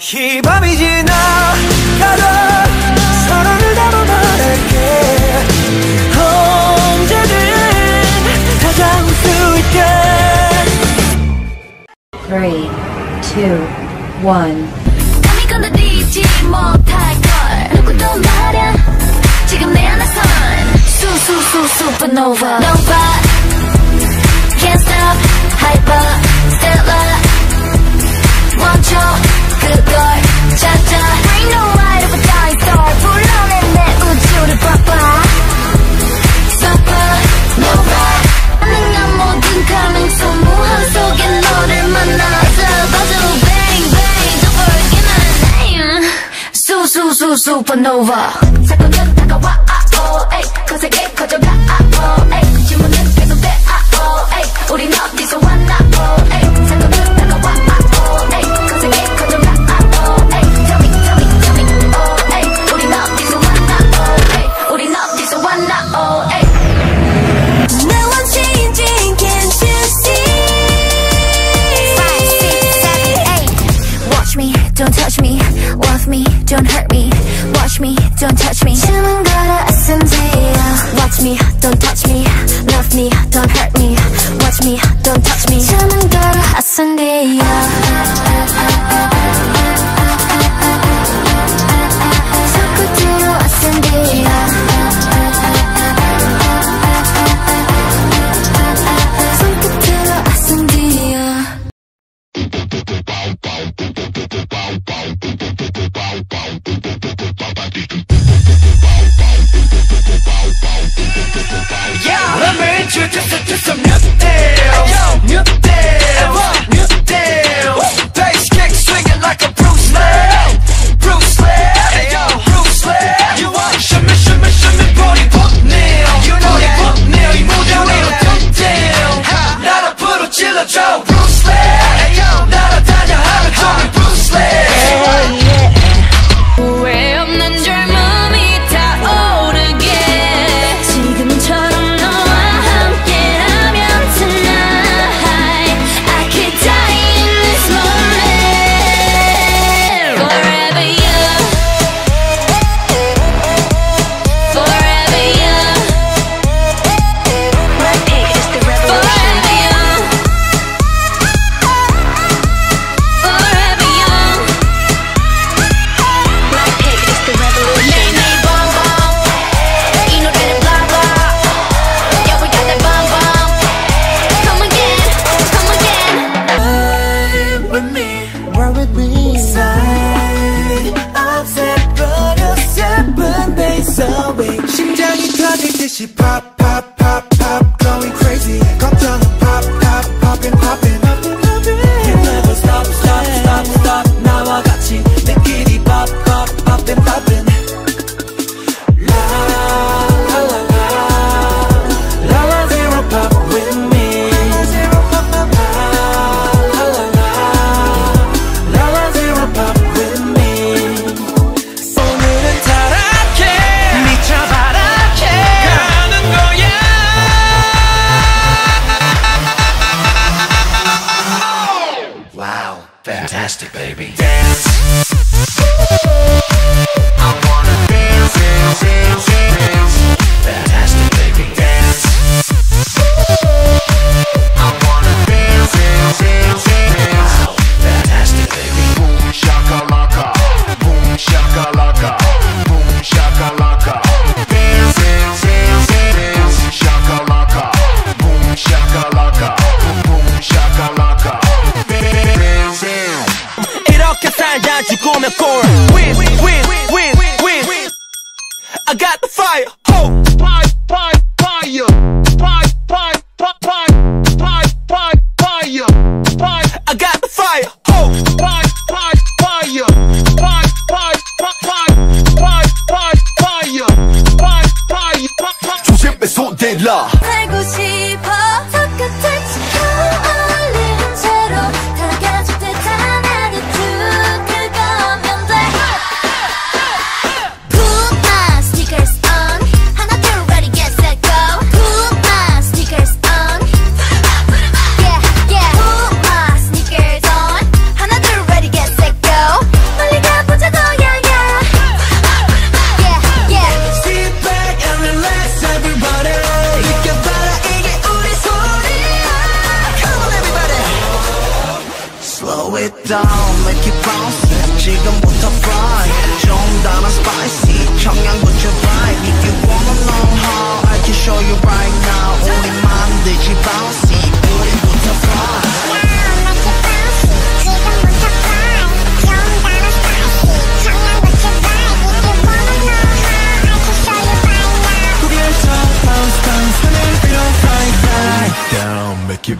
희밤이 지나가던 사랑을 담아 말할게 언제든 다가올 수 있게 3, 2, 1 남이 건드리지 못할 걸 누구도 말야 지금 내 안에선 수수수 supernova Nova Can't stop hyper Stellar 멈춰 su supernova 새벽은 다가와 아오 에이 거세게 커져가 아오 에이 질문은 계속돼 아오 에이 우린 어 전 자신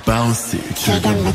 bounce it. Check out my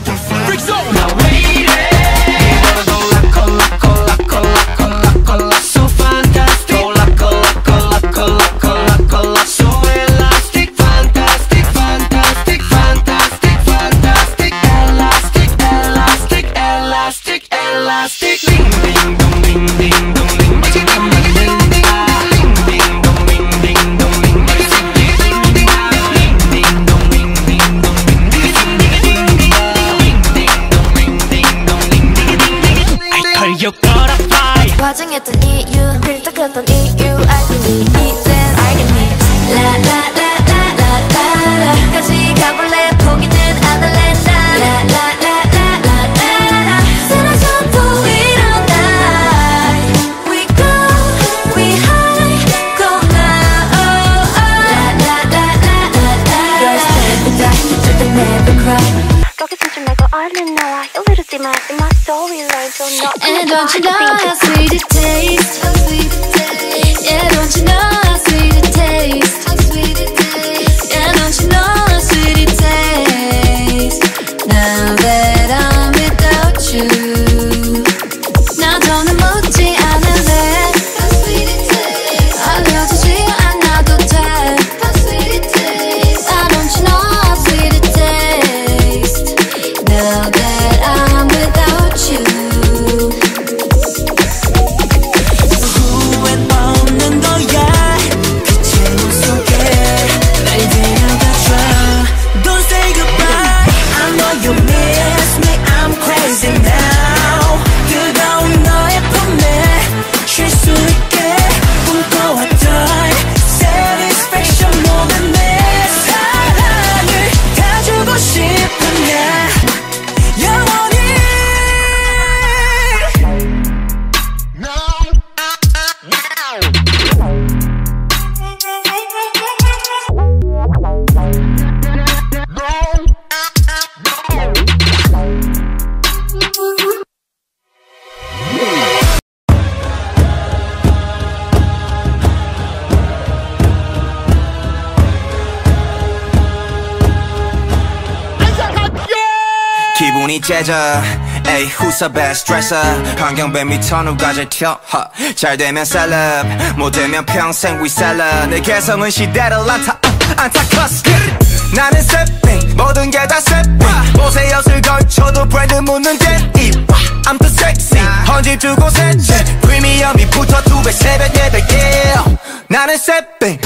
And don't you know how sweet it tastes? Yeah, don't you know? 제자 에이 who's a best dresser? 환경뱀이 턴후 과제 튀어 잘되면 셀럽 못되면 평생 we 셀럽 내 개성은 시대를 나타 안타커스. 나는 세팅 모든 게 다 세핑 옷에 엿을 걸쳐도 브랜드 묻는 게입. I'm too sexy. 헌집 주고 세체 프리미엄이 붙어 두배 세배 네배 yeah. 나는 세핑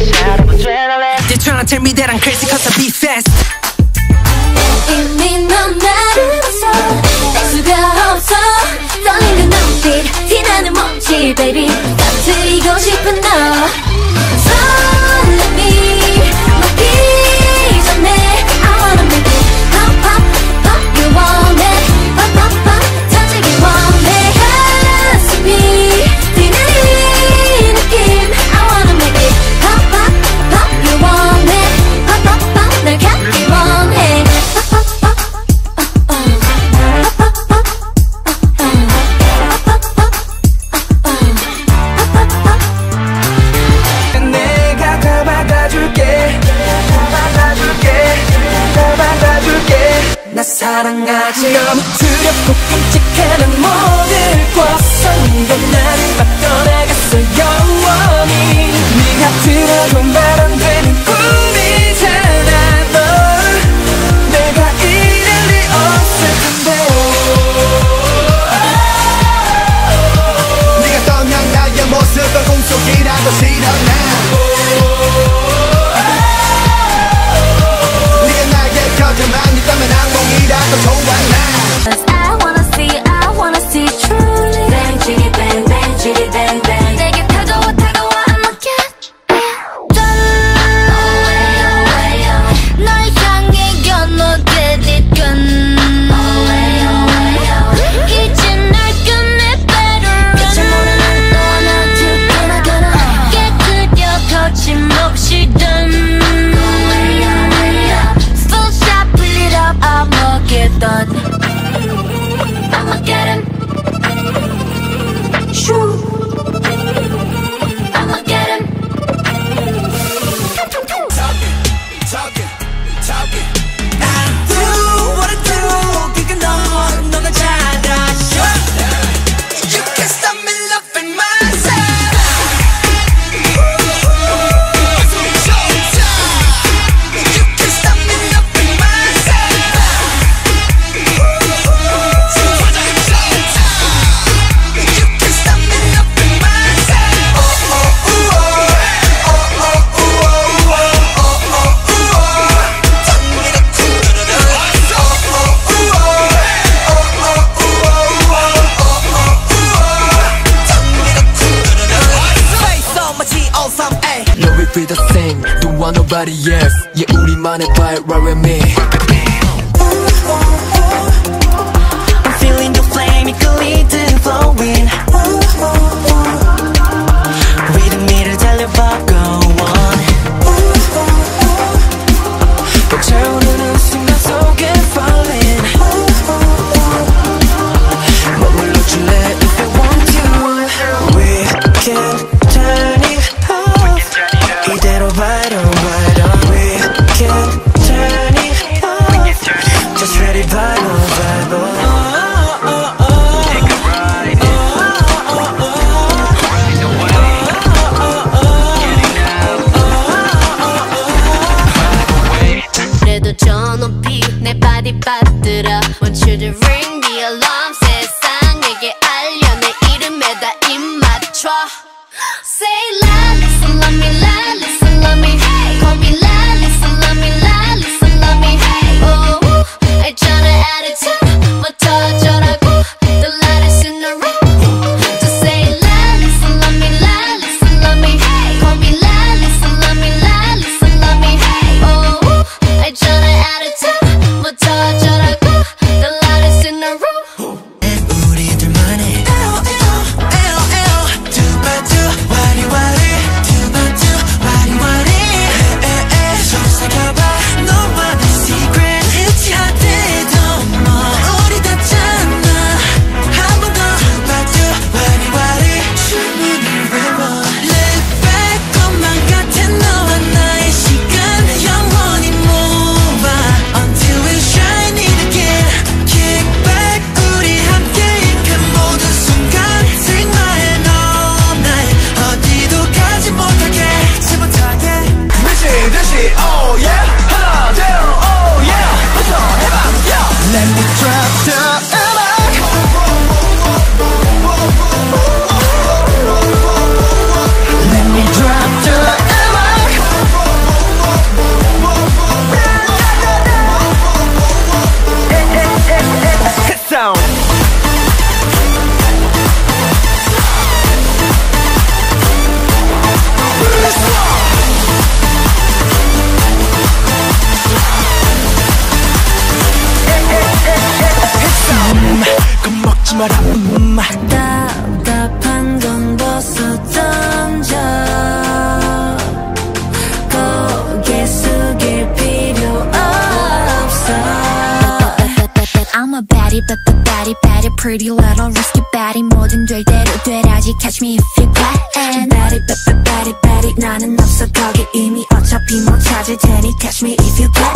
adrenaline They're trying to tell me that I'm crazy cause I be a baddie, but the baddie, baddie Pretty little risky baddie 뭐든 될 대로 되라지 Catch me if you can? Baddie, but the baddie, baddie I'll chop 이미 어차피 못 찾을 테니 Catch me if you can.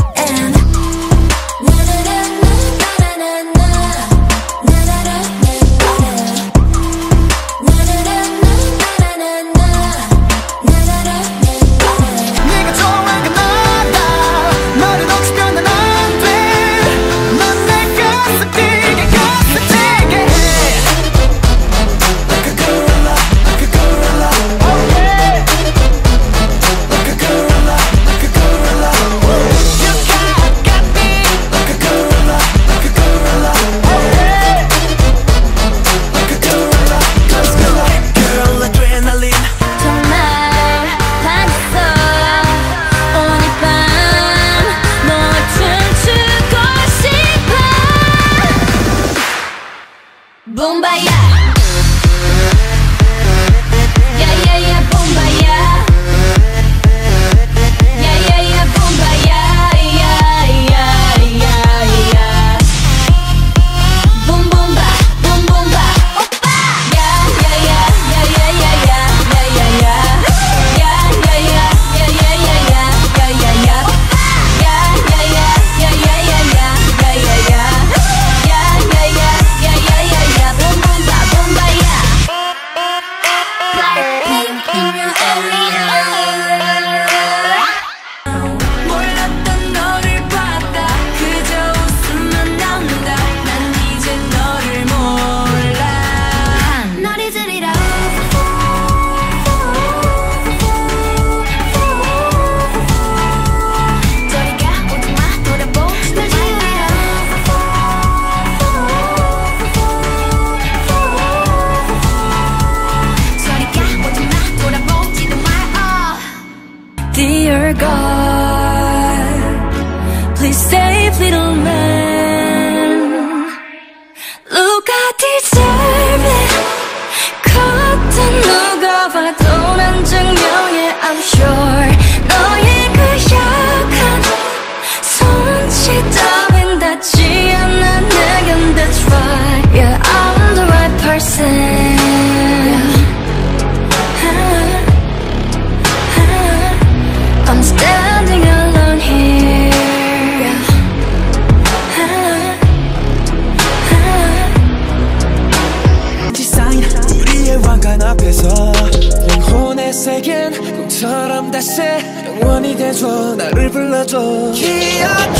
알려줘 yeah.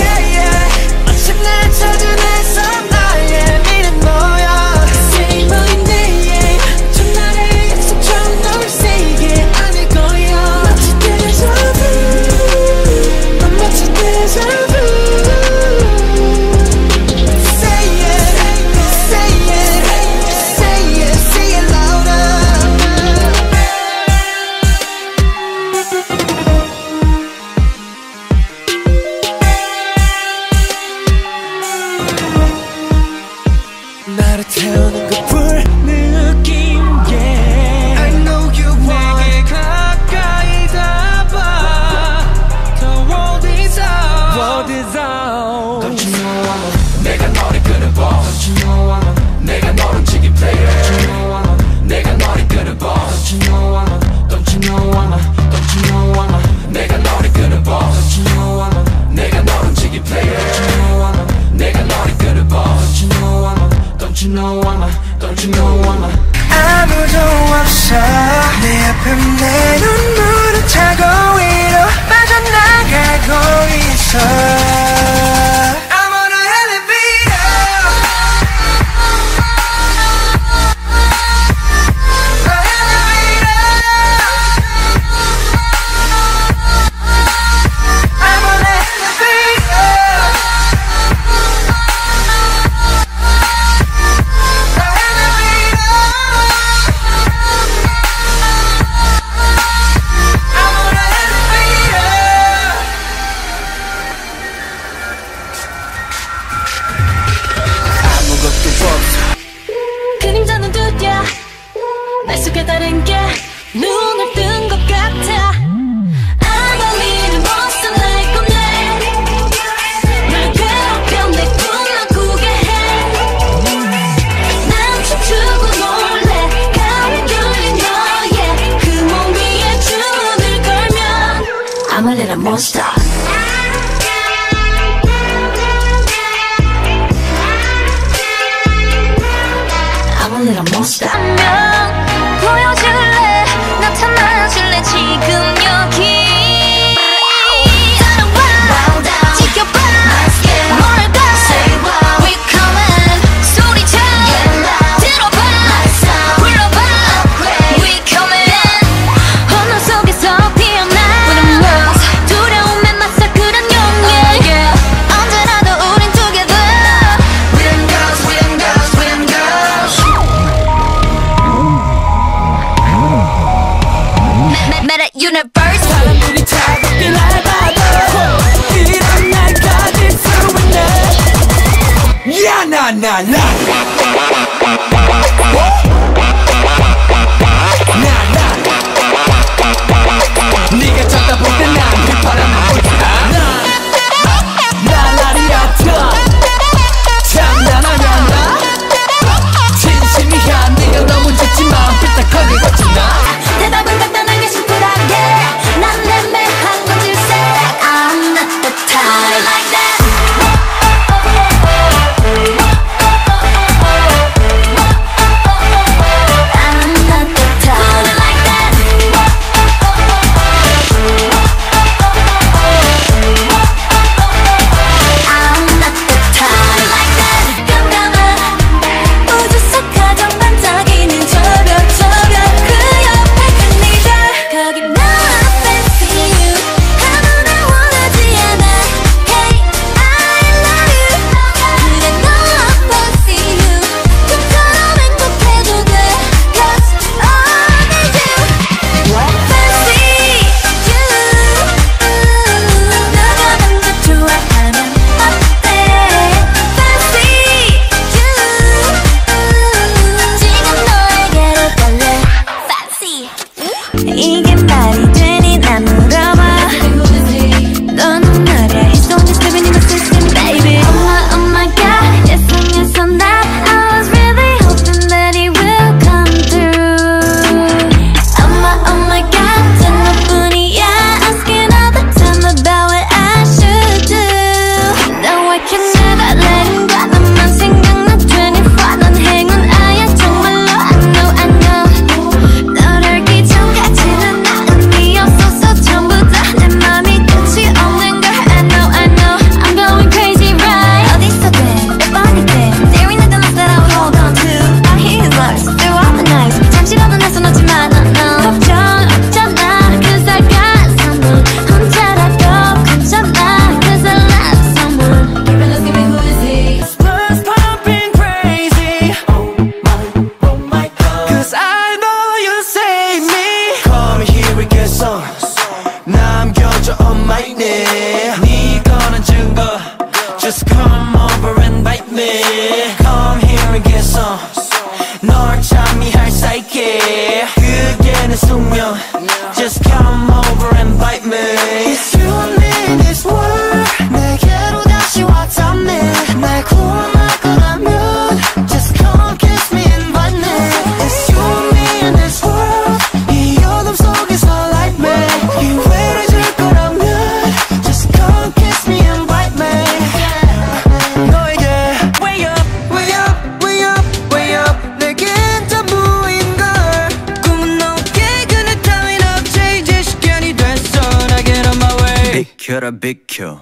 비켜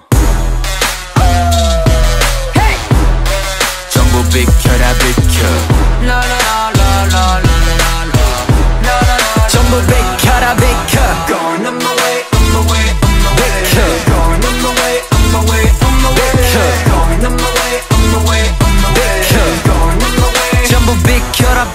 hey! 전부 비켜라 비켜 전부 비켜라 비켜 Going on my way, my way, my way my way, my way, my way my way, my way, my way my way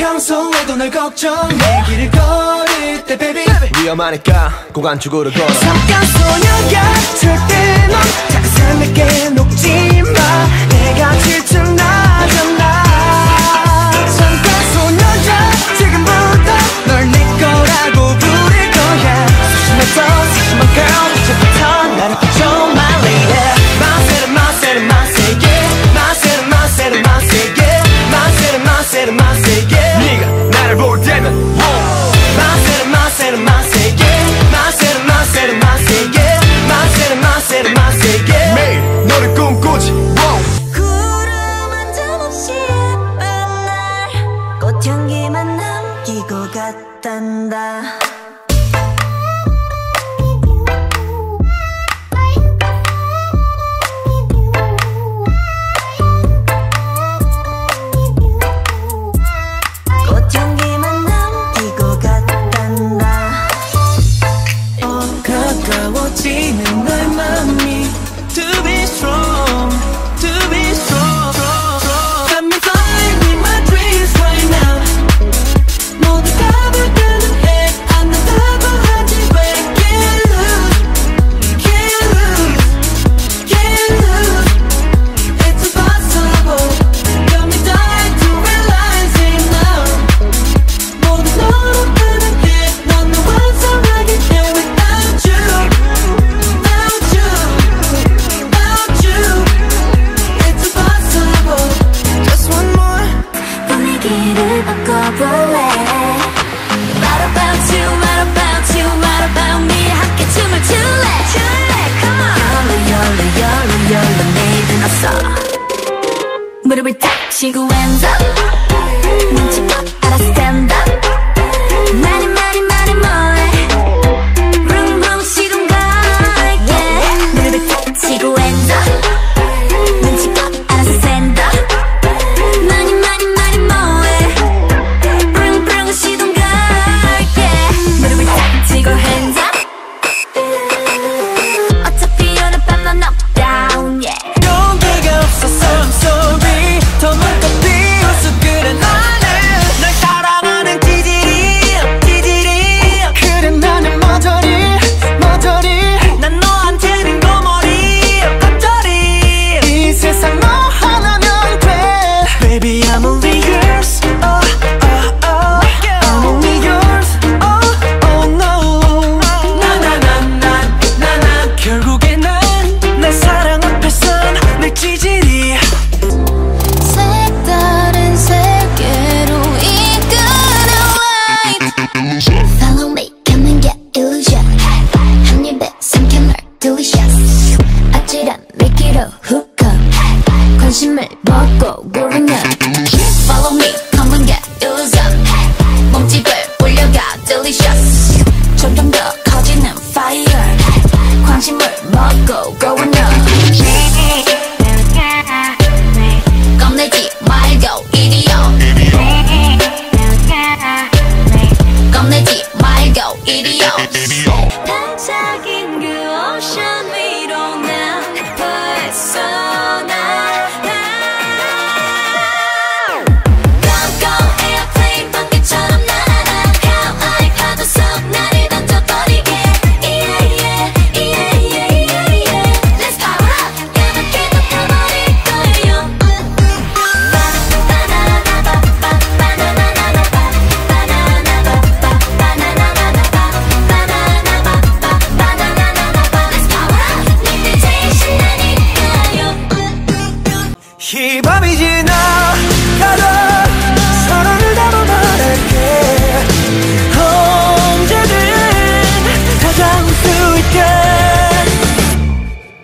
평소에도 널 걱정. 내 길을 걸을 때 baby. 위험하니까 고관축으로 걸어. 잠깐 소녀 같을 때넌 작살내게 녹지 마. 내가 질투 나잖아. 잠깐 소녀야 지금부터 널 내 거라고 부를 거야. 조심해서 조심한 girl